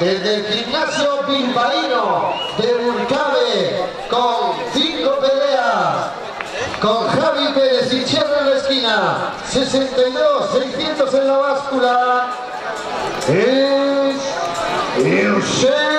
desde el gimnasio bilbaíno de Burcabe, con cinco peleas. Con Javi Pérez y Cherro en la esquina, 62, 600 en la báscula. Es Eusebio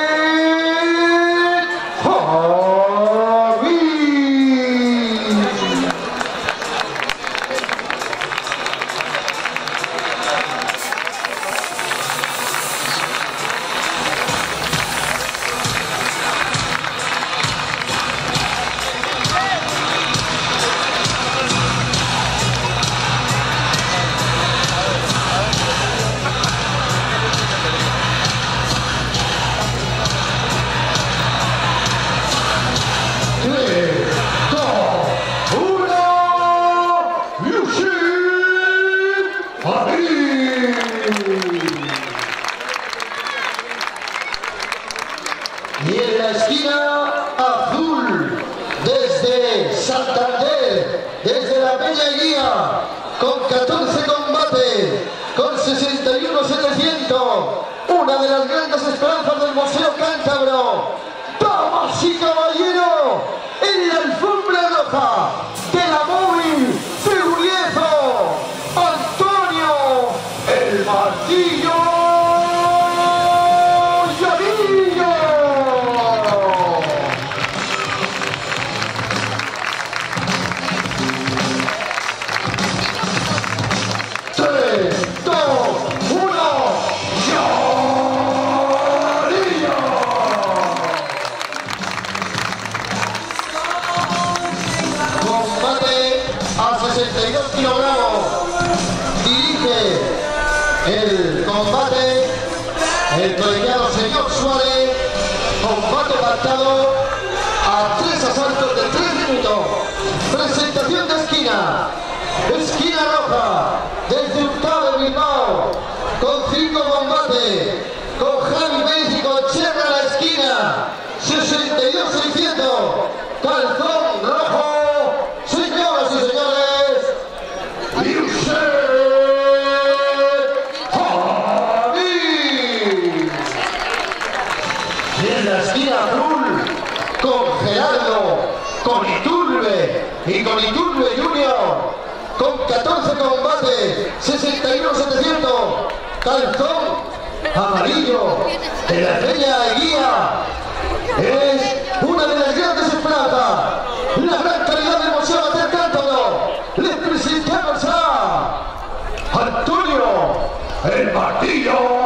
una de las grandes esperanzas del Museo Cántabro. Damas y caballeros, en la alfombra roja de la móvil Pérez y con Cherra la esquina. 62-600. Calzón rojo. Señoras y señores. Yusef Javi. Y en la esquina azul, con Gerardo, con Iturbe y con Iturbe Junior, con 14 combates, 61-700, calzón amarillo de la Peña Guía. Es una de las grandes esperanzas, la gran calidad del Museo Mater Cántaro. Les presentamos a Antonio el Martillo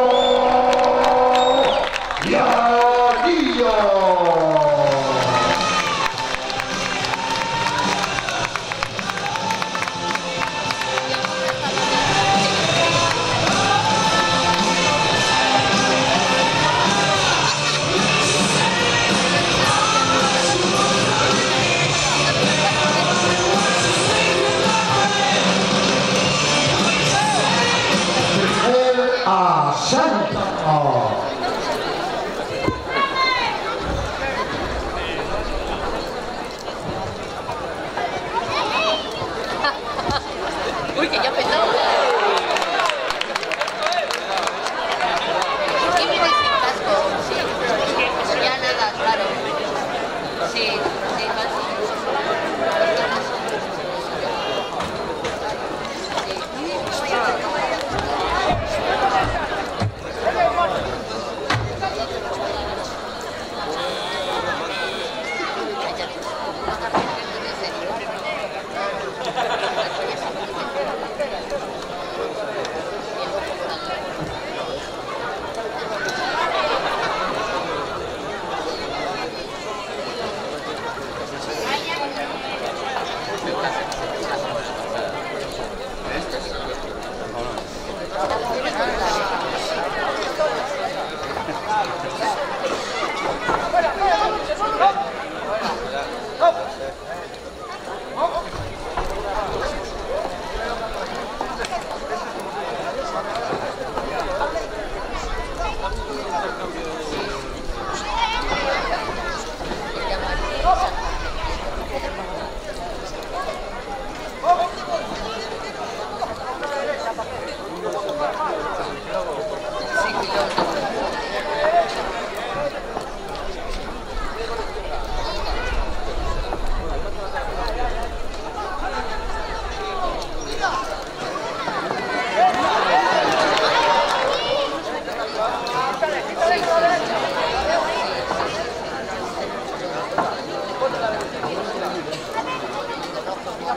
Ya,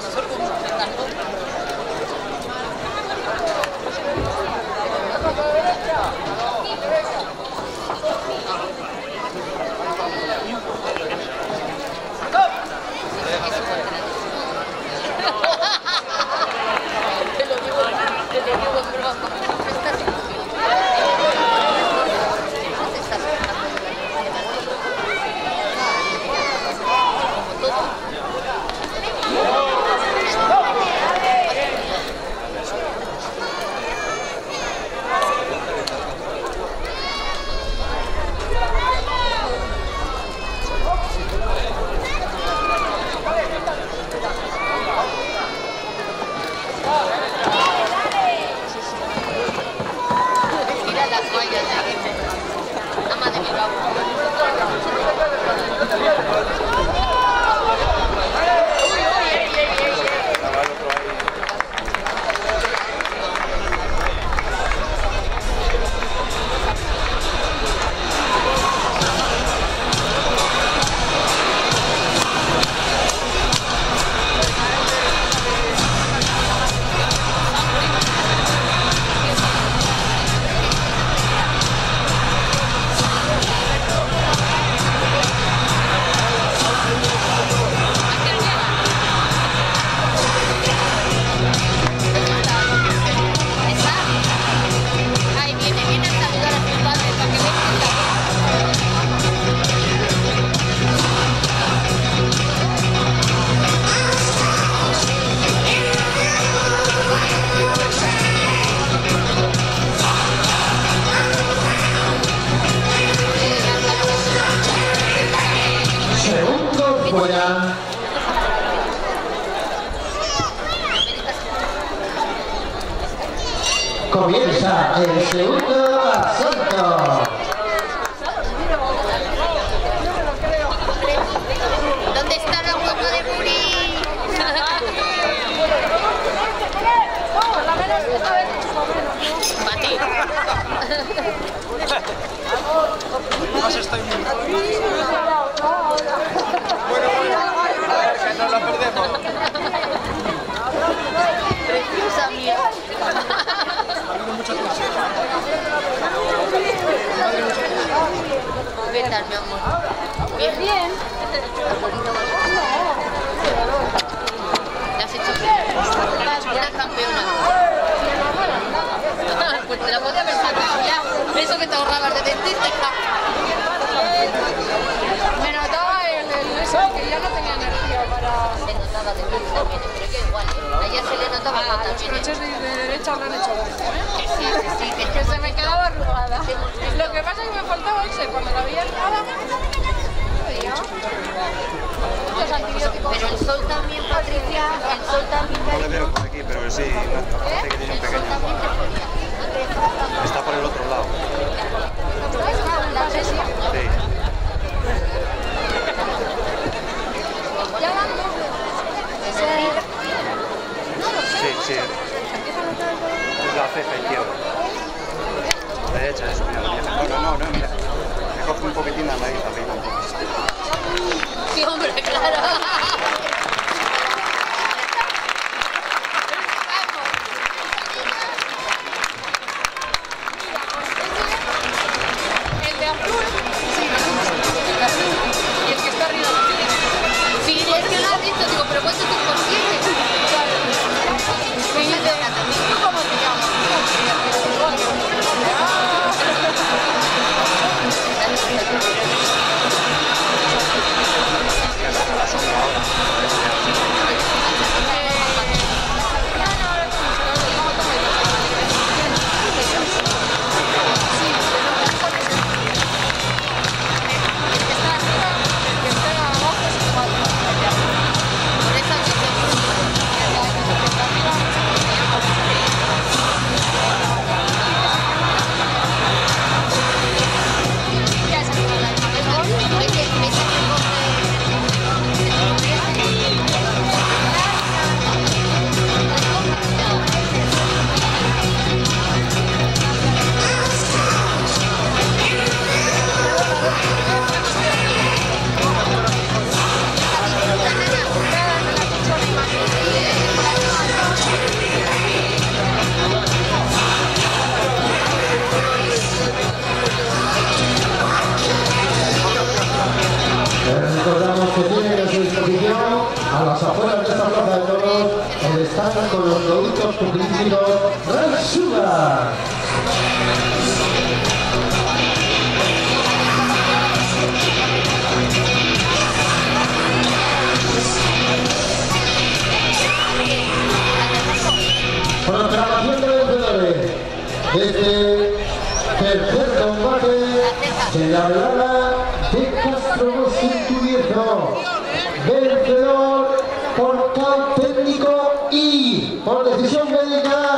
solo con Segundo fuera. Comienza el segundo asalto. Campeona. Pues te la podía haber sacado ya. Eso que te ahorrabas de dentista. Me notaba el, el eso, que ya no tenía energía para... Se notaba de también, pero que igual. A ella se le notaba Ah, los croches de, de derecha me han hecho ¿eh? Que sí, que sí, que Que se me quedaba arrugada. Lo que pasa es que me faltaba ese, cuando la veía arrugada... veía. Muchos antibióticos. Pero el sol también, Patricia, el sol también. No le veo pero sí, no, parece que tiene un El sol pequeño. también te ponía. Está por el otro lado. Sí. Sí, sí. Es la ceja izquierda. Derecha, eso, mira. No, no, no, mira. Me coge un poquitín la nariz, poco. Sí, hombre, claro. A las afueras de esta plaza de toros el stand con los productos publicitarios Red Sugar. Proclamación de vencedores. Este tercer combate la por